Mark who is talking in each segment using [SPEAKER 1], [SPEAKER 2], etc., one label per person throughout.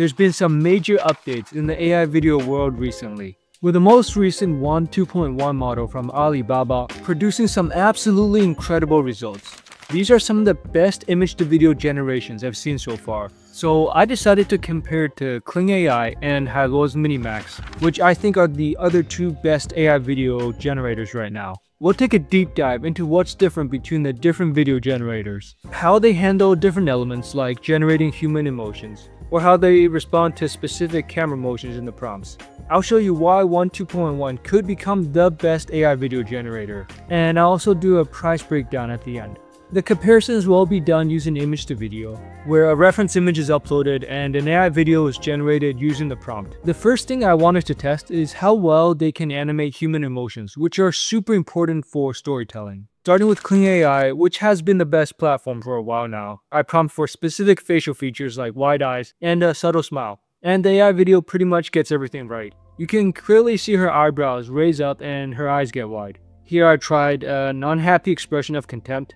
[SPEAKER 1] there's been some major updates in the AI video world recently. With the most recent Wan 2.1 model from Alibaba producing some absolutely incredible results. These are some of the best image to video generations I've seen so far. So I decided to compare to Kling AI and Hailuo's Minimax, which I think are the other two best AI video generators right now. We'll take a deep dive into what's different between the different video generators, how they handle different elements like generating human emotions, or how they respond to specific camera motions in the prompts. I'll show you why Wan 2.1 could become the best AI video generator, and I'll also do a price breakdown at the end. The comparisons will be done using image to video, where a reference image is uploaded and an AI video is generated using the prompt. The first thing I wanted to test is how well they can animate human emotions, which are super important for storytelling. Starting with Kling AI, which has been the best platform for a while now, I prompt for specific facial features like wide eyes and a subtle smile. And the AI video pretty much gets everything right. You can clearly see her eyebrows raise up and her eyes get wide. Here I tried an unhappy expression of contempt,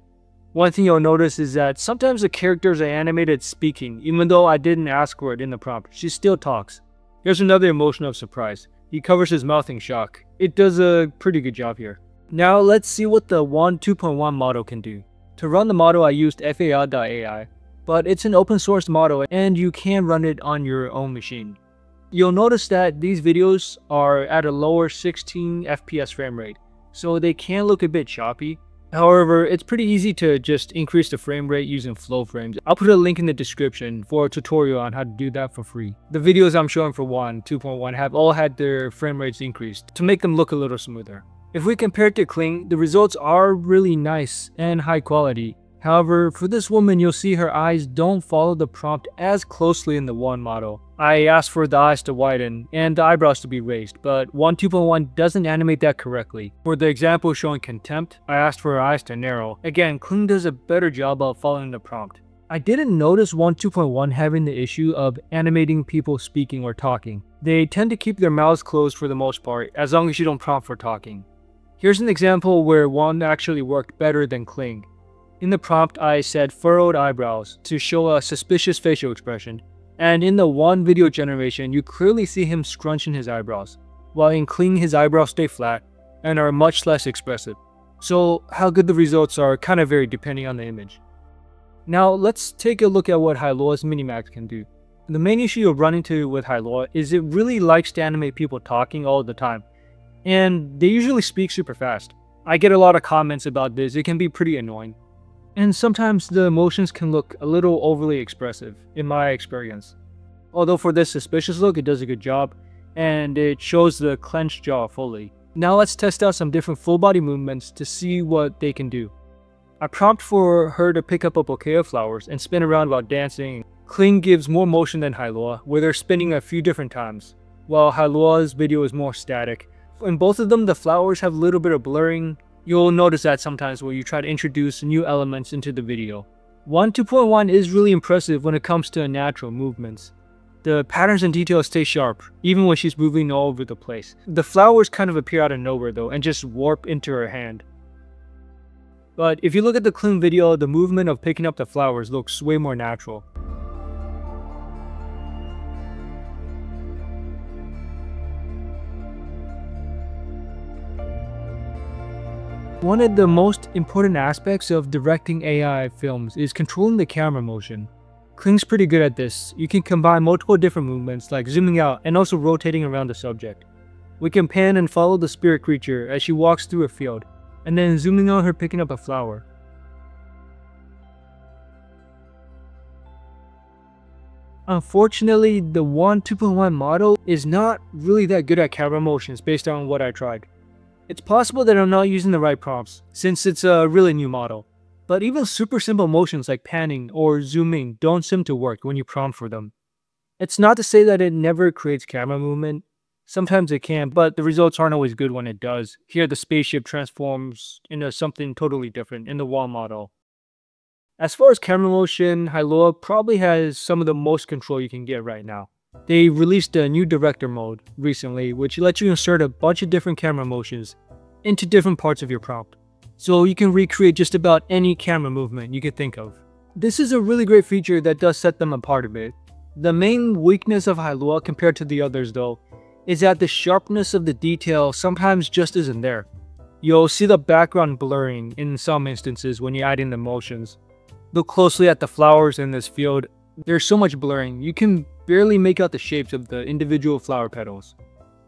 [SPEAKER 1] one thing you'll notice is that sometimes the characters are animated speaking, even though I didn't ask for it in the prompt. She still talks. Here's another emotion of surprise. He covers his mouth in shock. It does a pretty good job here. Now let's see what the Wan 2.1 model can do. To run the model I used fal.ai, but it's an open source model and you can run it on your own machine. You'll notice that these videos are at a lower 16 FPS frame rate, so they can look a bit choppy, However, it's pretty easy to just increase the frame rate using Flowframes. I'll put a link in the description for a tutorial on how to do that for free. The videos I'm showing for Wan 2.1 have all had their frame rates increased to make them look a little smoother. If we compare to Kling, the results are really nice and high quality. However, for this woman, you'll see her eyes don't follow the prompt as closely in the Wan model. I asked for the eyes to widen and the eyebrows to be raised, but Wan 2.1 doesn't animate that correctly. For the example showing contempt, I asked for her eyes to narrow. Again, Kling does a better job of following the prompt. I didn't notice Wan 2.1 having the issue of animating people speaking or talking. They tend to keep their mouths closed for the most part, as long as you don't prompt for talking. Here's an example where Wan actually worked better than Kling. In the prompt, I said furrowed eyebrows to show a suspicious facial expression, and in the Wan video generation, you clearly see him scrunching his eyebrows, while in Kling his eyebrows stay flat and are much less expressive. So how good the results are kind of vary depending on the image. Now let's take a look at what Hailuo's Minimax can do. The main issue you'll run into with Hailuo is it really likes to animate people talking all the time, and they usually speak super fast. I get a lot of comments about this, it can be pretty annoying. And sometimes the emotions can look a little overly expressive, in my experience. Although for this suspicious look, it does a good job, and it shows the clenched jaw fully. Now let's test out some different full body movements to see what they can do. I prompt for her to pick up a bouquet of flowers and spin around while dancing. Kling gives more motion than Hailuo, where they're spinning a few different times, while Hailuo's video is more static. In both of them, the flowers have a little bit of blurring, You'll notice that sometimes where you try to introduce new elements into the video. Wan 2.1 is really impressive when it comes to natural movements. The patterns and details stay sharp, even when she's moving all over the place. The flowers kind of appear out of nowhere though, and just warp into her hand. But if you look at the Kling video, the movement of picking up the flowers looks way more natural. One of the most important aspects of directing AI films is controlling the camera motion. Kling's pretty good at this. You can combine multiple different movements like zooming out and also rotating around the subject. We can pan and follow the spirit creature as she walks through a field, and then zooming on her picking up a flower. Unfortunately, the Wan 2.1 model is not really that good at camera motions based on what I tried. It's possible that I'm not using the right prompts, since it's a really new model. But even super simple motions like panning or zooming don't seem to work when you prompt for them. It's not to say that it never creates camera movement. Sometimes it can, but the results aren't always good when it does. Here the spaceship transforms into something totally different in the Wan model. As far as camera motion, Hailuo probably has some of the most control you can get right now. They released a new director mode recently, which lets you insert a bunch of different camera motions into different parts of your prompt. So you can recreate just about any camera movement you could think of. This is a really great feature that does set them apart a bit. The main weakness of Hailuo compared to the others though, is that the sharpness of the detail sometimes just isn't there. You'll see the background blurring in some instances when you add in the motions. Look closely at the flowers in this field, there's so much blurring, you can barely make out the shapes of the individual flower petals.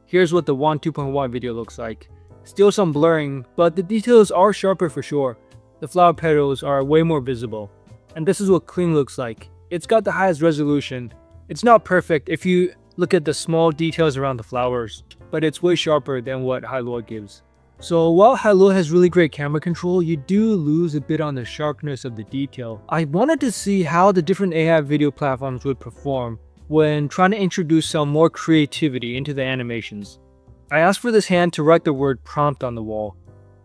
[SPEAKER 1] Here's what the Wan 2.1 video looks like. Still some blurring, but the details are sharper for sure. The flower petals are way more visible. And this is what Kling looks like. It's got the highest resolution. It's not perfect if you look at the small details around the flowers, but it's way sharper than what Hailuo gives. So while Hailuo has really great camera control, you do lose a bit on the sharpness of the detail. I wanted to see how the different AI video platforms would perform when trying to introduce some more creativity into the animations. I asked for this hand to write the word prompt on the wall.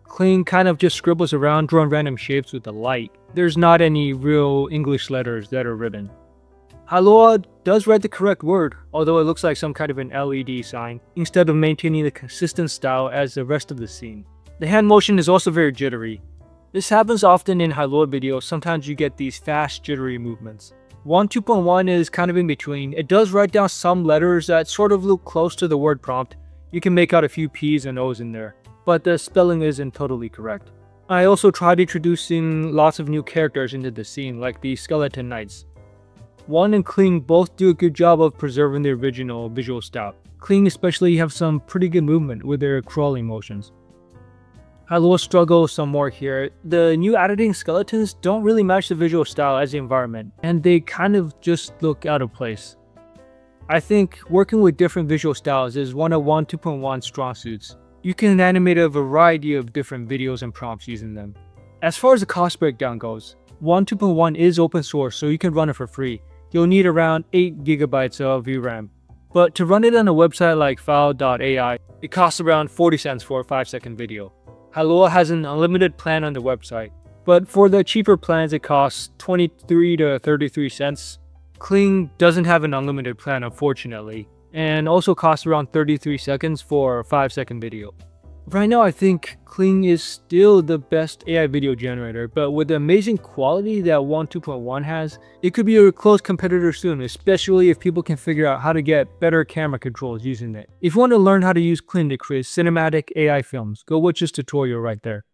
[SPEAKER 1] Kling kind of just scribbles around drawing random shapes with the light. There's not any real English letters that are written. Hailuo does write the correct word, although it looks like some kind of an LED sign, instead of maintaining the consistent style as the rest of the scene. The hand motion is also very jittery. This happens often in Hailuo videos, sometimes you get these fast jittery movements. Wan 2.1 is kind of in between. It does write down some letters that sort of look close to the word prompt. You can make out a few P's and O's in there, but the spelling isn't totally correct. I also tried introducing lots of new characters into the scene, like the Skeleton Knights. Wan and Kling both do a good job of preserving the original visual style. Kling especially have some pretty good movement with their crawling motions. I will struggle some more here. The new editing skeletons don't really match the visual style as the environment, and they kind of just look out of place. I think working with different visual styles is one of Wan 2.1's strong suits. You can animate a variety of different videos and prompts using them. As far as the cost breakdown goes, Wan 2.1 is open source so you can run it for free. You'll need around 8GB of VRAM. But to run it on a website like fal.ai, it costs around 40 cents for a 5 second video. Hailuo has an unlimited plan on the website, but for the cheaper plans it costs 23 to 33 cents. Kling doesn't have an unlimited plan unfortunately, and also costs around 33 seconds for a 5 second video. Right now I think Kling is still the best AI video generator, but with the amazing quality that Wan 2.1 has, it could be a close competitor soon, especially if people can figure out how to get better camera controls using it. If you want to learn how to use Kling to create cinematic AI films, go watch this tutorial right there.